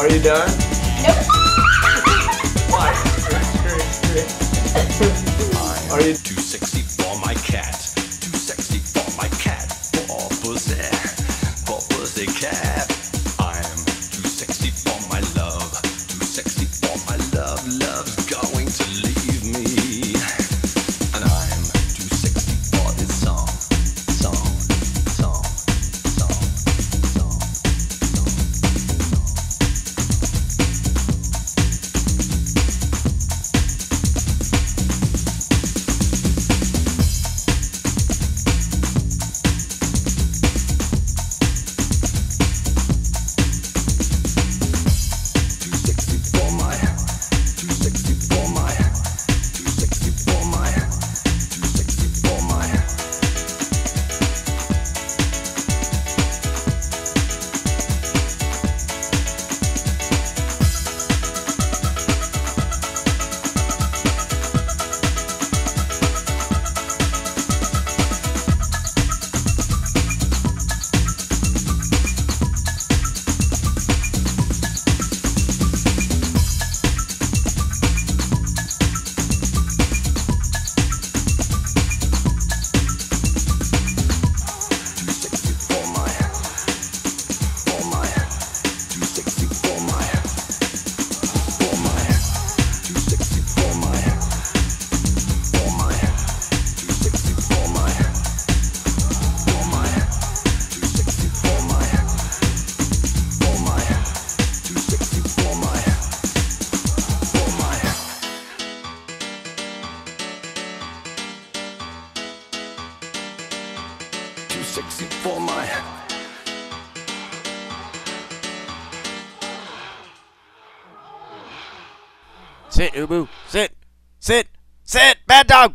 Are you done? Nope. Are you too sexy for my cat? Too sexy for my cat. For pussy. For pussy cat. sexy for my Sit, Ubu. Sit. Sit. Sit. Bad dog.